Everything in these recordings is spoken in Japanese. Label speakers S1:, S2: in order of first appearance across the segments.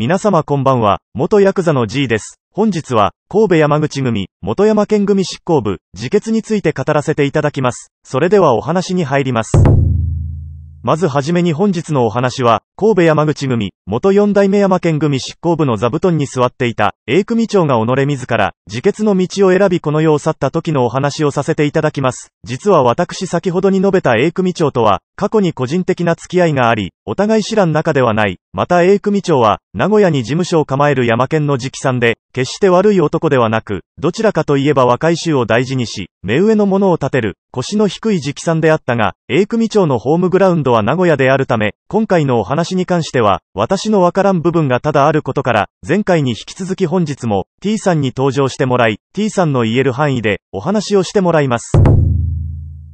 S1: 皆様こんばんは、元ヤクザの G です。本日は、神戸山口組、元山県組執行部、自決について語らせていただきます。それではお話に入ります。まずはじめに本日のお話は、神戸山口組、元四代目山県組執行部の座布団に座っていた、A 組長が己自ら、自決の道を選びこの世を去った時のお話をさせていただきます。実は私先ほどに述べた A 組長とは、過去に個人的な付き合いがあり、お互い知らん仲ではない。また A 組長は、名古屋に事務所を構える山県の直さんで、決して悪い男ではなく、どちらかといえば若い衆を大事にし、目上のものを立てる、腰の低い直さんであったが、A 組長のホームグラウンドは名古屋であるため、今回のお話に関しては、私のわからん部分がただあることから、前回に引き続き本日も、T さんに登場してもらい、T さんの言える範囲で、お話をしてもらいます。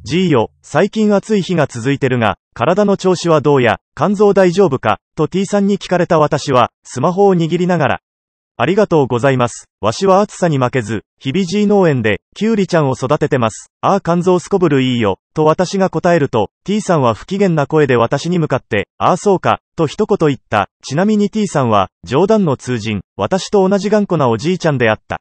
S1: G よ、最近暑い日が続いてるが、体の調子はどうや、肝臓大丈夫か、と T さんに聞かれた私は、スマホを握りながら、ありがとうございます。わしは暑さに負けず、日々 G 農園で、きゅうりちゃんを育ててます。ああ肝臓すこぶるいいよ、と私が答えると、T さんは不機嫌な声で私に向かって、ああそうか、と一言言った。ちなみに T さんは、冗談の通人、私と同じ頑固なおじいちゃんであった。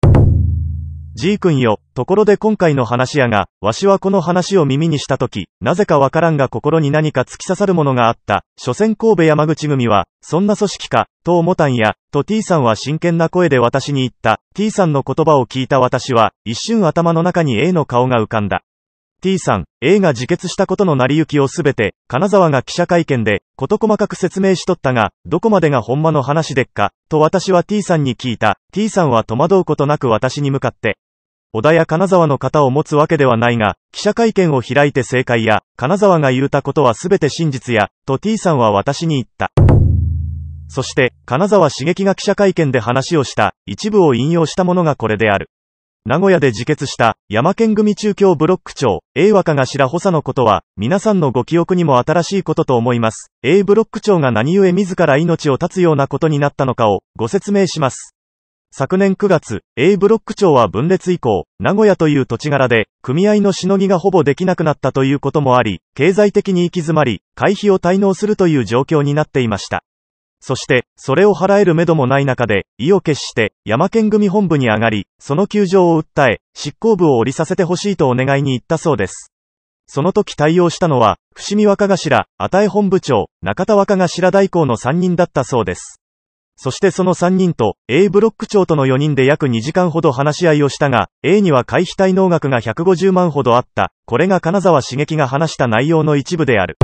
S1: G 君よ、ところで今回の話やが、わしはこの話を耳にしたとき、なぜかわからんが心に何か突き刺さるものがあった。所詮神戸山口組は、そんな組織か、と思たんや、と T さんは真剣な声で私に言った。T さんの言葉を聞いた私は、一瞬頭の中に A の顔が浮かんだ。T さん、A が自決したことの成り行きをすべて、金沢が記者会見で、こと細かく説明しとったが、どこまでがほんまの話でっか、と私は T さんに聞いた。T さんは戸惑うことなく私に向かって、小田や金沢の方を持つわけではないが、記者会見を開いて正解や、金沢が言うたことはすべて真実や、と T さんは私に言った。そして、金沢茂樹が記者会見で話をした、一部を引用したものがこれである。名古屋で自決した、山県組中京ブロック長、A 若が白補佐のことは、皆さんのご記憶にも新しいことと思います。A ブロック長が何故自ら命を絶つようなことになったのかを、ご説明します。昨年9月、A ブロック長は分裂以降、名古屋という土地柄で、組合のしのぎがほぼできなくなったということもあり、経済的に行き詰まり、会費を滞納するという状況になっていました。そして、それを払える目処もない中で、意を決して、山県組本部に上がり、その窮状を訴え、執行部を降りさせてほしいとお願いに行ったそうです。その時対応したのは、伏見若頭、与え本部長、中田若頭代行の3人だったそうです。そしてその3人と A ブロック長との4人で約2時間ほど話し合いをしたが、A には会費滞納額が150万ほどあった。これが金沢茂樹が話した内容の一部である。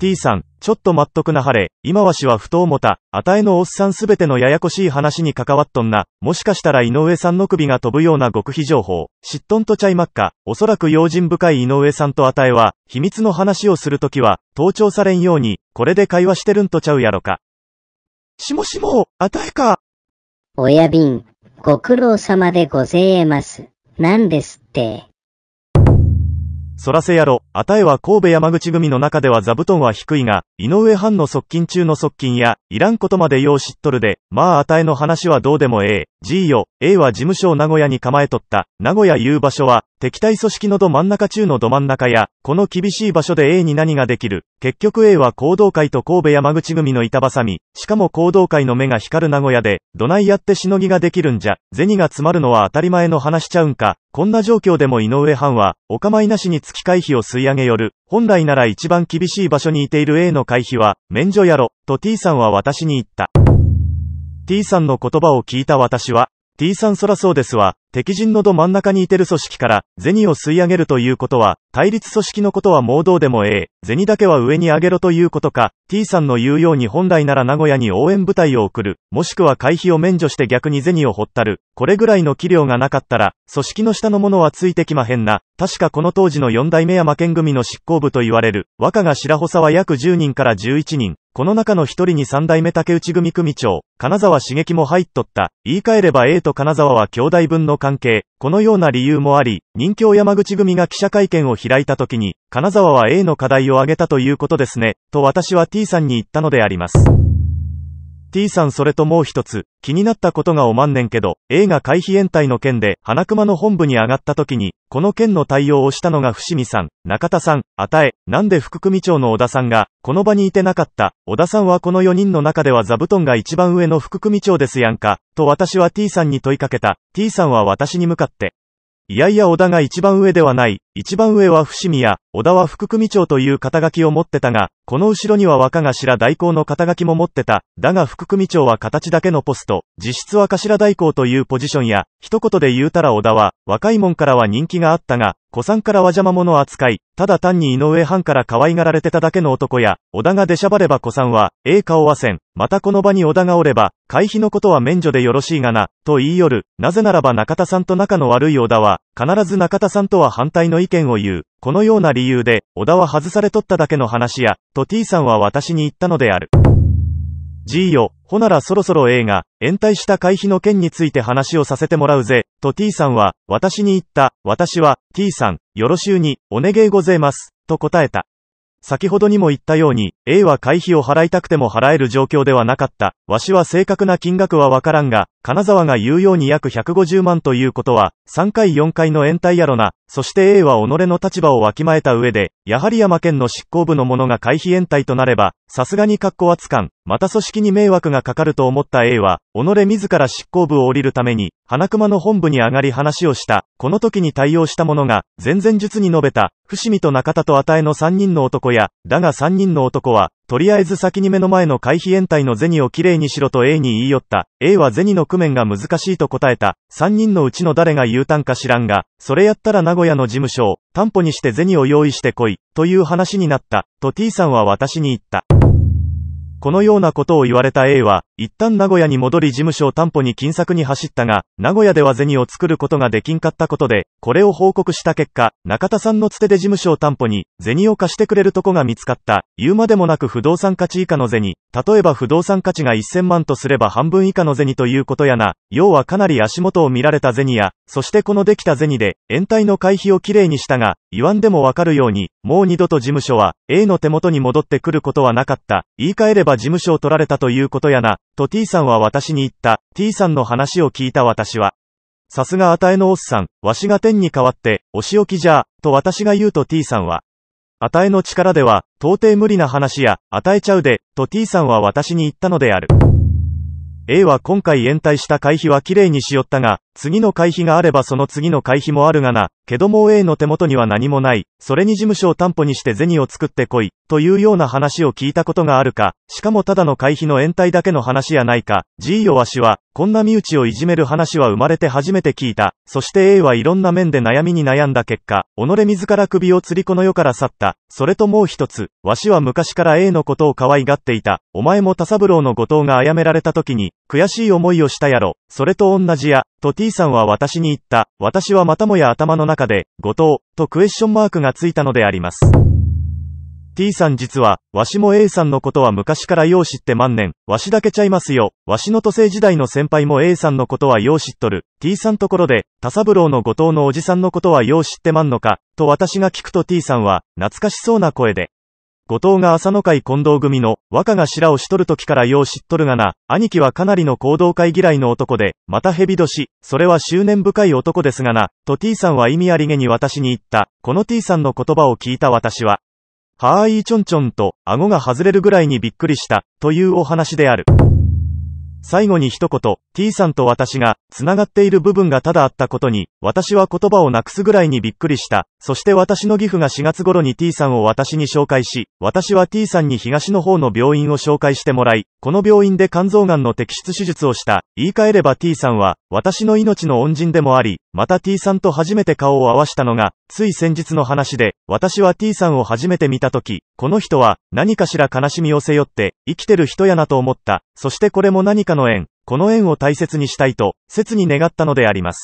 S1: T さん、ちょっと待っとくなはれ、今わしはふと思った、あたえのおっさんすべてのややこしい話に関わっとんな、もしかしたら井上さんの首が飛ぶような極秘情報、知っとんとちゃいまっか、おそらく用心深い井上さんとあたえは、秘密の話をするときは、盗聴されんように、これで会話してるんとちゃうやろか。しもしも、あたえか。
S2: 親便、ご苦労様でごぜえます。なんですって。
S1: そらせやろ、あたえは神戸山口組の中では座布団は低いが、井上藩の側近中の側近や、いらんことまでよう知っとるで、まああたえの話はどうでもええ。G よ、A は事務所を名古屋に構えとった。名古屋いう場所は、敵対組織のど真ん中中のど真ん中や、この厳しい場所で A に何ができる。結局 A は行動会と神戸山口組の板挟み、しかも行動会の目が光る名古屋で、どないやってしのぎができるんじゃ、銭が詰まるのは当たり前の話ちゃうんか。こんな状況でも井上藩は、お構いなしに月会費を吸い上げよる。本来なら一番厳しい場所にいている A の会費は、免除やろ、と T さんは私に言った。T さんの言葉を聞いた私は、T さんそらそうですわ。敵陣のど真ん中にいてる組織から、銭を吸い上げるということは、対立組織のことはもうどうでもええ。銭だけは上に上げろということか。T さんの言うように本来なら名古屋に応援部隊を送る。もしくは会費を免除して逆に銭を掘ったる。これぐらいの器量がなかったら、組織の下の者はついてきまへんな。確かこの当時の四代目山県組の執行部と言われる。若が白補佐は約10人から11人。この中の一人に三代目竹内組組長、金沢茂樹も入っとった。言い換えれば A と金沢は兄弟分の関係、このような理由もあり、任教山口組が記者会見を開いた時に、金沢は A の課題を挙げたということですね、と私は T さんに言ったのであります。T さんそれともう一つ、気になったことがおまんねんけど、映画回避延滞の件で、花熊の本部に上がった時に、この件の対応をしたのが伏見さん、中田さん、あたえ、なんで副組長の小田さんが、この場にいてなかった、小田さんはこの4人の中では座布団が一番上の副組長ですやんか、と私は T さんに問いかけた、T さんは私に向かって、いやいや小田が一番上ではない。一番上は伏見や、小田は副組長という肩書きを持ってたが、この後ろには若頭代行の肩書きも持ってた。だが副組長は形だけのポスト、実質は頭代行というポジションや、一言で言うたら小田は、若いもんからは人気があったが、古参からは邪魔者扱い、ただ単に井上藩から可愛がられてただけの男や、小田が出しゃばれば古参は、ええ顔はせん。またこの場に小田がおれば、会費のことは免除でよろしいがな、と言いよる。なぜならば中田さんと仲の悪い小田は、必ず中田さんとは反対の意見を言う。このような理由で、小田は外されとっただけの話や、と T さんは私に言ったのである。G よ、ほならそろそろ A が、延滞した会費の件について話をさせてもらうぜ、と T さんは、私に言った、私は、T さん、よろしゅうに、お願いごぜます、と答えた。先ほどにも言ったように、A は会費を払いたくても払える状況ではなかった。わしは正確な金額はわからんが、金沢が言うように約150万ということは、3回4回の延滞やろな。そして A は己の立場をわきまえた上で、やはり山県の執行部の者が回避延滞となれば、さすがに格好はつかん。また組織に迷惑がかかると思った A は、己自ら執行部を降りるために、花熊の本部に上がり話をした。この時に対応した者が、前々術に述べた、伏見と中田と与えの三人の男や、だが三人の男は、とりあえず先に目の前の回避延滞の銭をきれいにしろと A に言い寄った。A は銭の工面が難しいと答えた。三人のうちの誰が言うたんか知らんが、それやったら名古屋の事務所を、担保にして銭を用意してこい、という話になった。と T さんは私に言った。このようなことを言われた A は、一旦名古屋に戻り事務所を担保に金策に走ったが、名古屋では銭を作ることができんかったことで、これを報告した結果、中田さんのつてで事務所を担保に、銭を貸してくれるとこが見つかった。言うまでもなく不動産価値以下の銭。例えば不動産価値が1000万とすれば半分以下の銭ということやな。要はかなり足元を見られた銭や、そしてこのできた銭で、延滞の回避をきれいにしたが、言わんでもわかるように、もう二度と事務所は、A の手元に戻ってくることはなかった。言い換えれば事務所を取られたということやな、と T さんは私に言った。T さんの話を聞いた私は、さすがあたえのおっさん、わしが天に代わって、お仕置きじゃと私が言うと T さんは、あたえの力では、到底無理な話や、与えちゃうで、と T さんは私に言ったのである。A は今回延滞した会費は綺麗にしよったが、次の会費があればその次の会費もあるがな、けども A の手元には何もない、それに事務所を担保にして銭を作ってこい、というような話を聞いたことがあるか、しかもただの会費の延滞だけの話やないか、G よわしは、こんな身内をいじめる話は生まれて初めて聞いた。そして A はいろんな面で悩みに悩んだ結果、己自ら首を吊りこの世から去った。それともう一つ、わしは昔から A のことを可愛がっていた。お前も田三郎の後藤が殺められた時に、悔しい思いをしたやろ。それと同じや、と T さんは私に言った。私はまたもや頭の中で、後藤、とクエスチョンマークがついたのであります。T さん実は、わしも A さんのことは昔からよう知って万年、わしだけちゃいますよ。わしの都政時代の先輩も A さんのことはよう知っとる。T さんところで、田三郎の後藤のおじさんのことはよう知ってまんのか、と私が聞くと T さんは、懐かしそうな声で、後藤が朝の会近藤組の若が白をしとる時からよう知っとるがな、兄貴はかなりの行動会嫌いの男で、また蛇年、それは執念深い男ですがな、と T さんは意味ありげに私に言った。この T さんの言葉を聞いた私は、はーいちょんちょんと、顎が外れるぐらいにびっくりした、というお話である。最後に一言、T さんと私が、繋がっている部分がただあったことに、私は言葉をなくすぐらいにびっくりした。そして私の義父が4月頃に T さんを私に紹介し、私は T さんに東の方の病院を紹介してもらい、この病院で肝臓がんの摘出手術をした。言い換えれば T さんは、私の命の恩人でもあり、また T さんと初めて顔を合わしたのが、つい先日の話で、私は T さんを初めて見たとき、この人は、何かしら悲しみを背負って、生きてる人やなと思った。そしてこれも何かの縁、この縁を大切にしたいと、切に願ったのであります。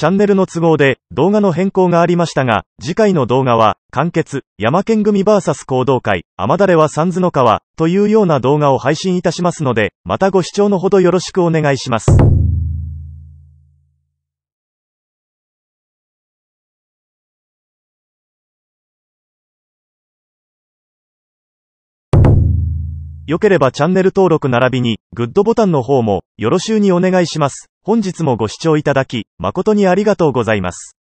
S1: チャンネルの都合で動画の変更がありましたが、次回の動画は、完結、山県組 VS 行動会、雨だれは三途の川、というような動画を配信いたしますので、またご視聴のほどよろしくお願いします。良ければチャンネル登録並びに、グッドボタンの方も、よろしゅうにお願いします。本日もご視聴いただき、誠にありがとうございます。